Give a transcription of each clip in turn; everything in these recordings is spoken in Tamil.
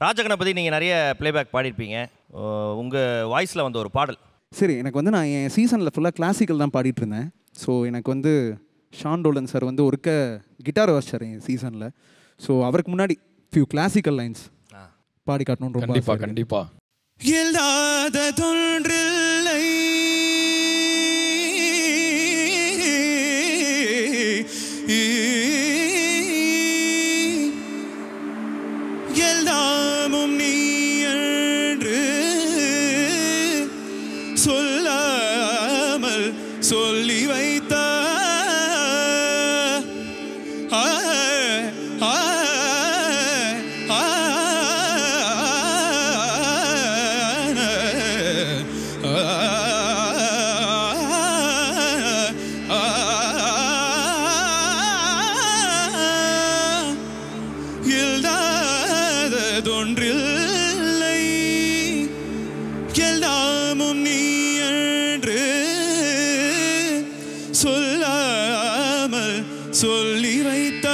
ராஜகணபதி நீங்கள் நிறைய ப்ளேபேக் பாடியிருப்பீங்க. உங்கள் வாய்ஸில் வந்த ஒரு பாடல். சரி எனக்கு வந்து நான் என் சீசனில் ஃபுல்லாக கிளாசிக்கல் தான் பாடிட்டு இருந்தேன் ஸோ எனக்கு வந்து ஷான் டோலன் சார் வந்து ஒருக்க கிட்டார் வாசிச்சார் என் சீசனில் ஸோ அவருக்கு முன்னாடி ஃபியூ கிளாசிக்கல் லைன்ஸ் பாடி காட்டணும்னு ரொம்ப கண்டிப்பா ஆசை இருக்கு. கண்டிப்பா சொல்லி வைத்த ஆ இல்லாததொன்றில்லை எல்லாமும் நீ என்று சொல்லாமல் சொல்லி வைத்த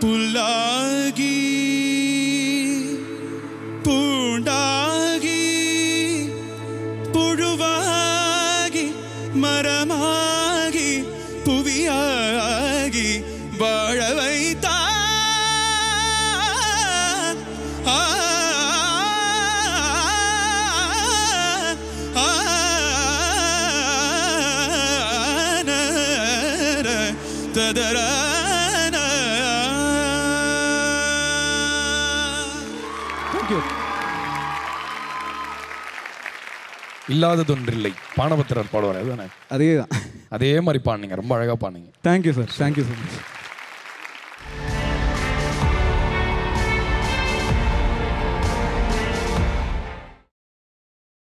புல்லாகி பூண்டாகி புழுவாகி மரமாகி புவியாகி you. இல்லாததொன்றில்லை. பானபத்திரர் பாடுவார் அதுதானே? அதே தான் அதே மாதிரி பாடுனீங்க ரொம்ப அழகா பாடுனீங்க. Thank you sir thank you so much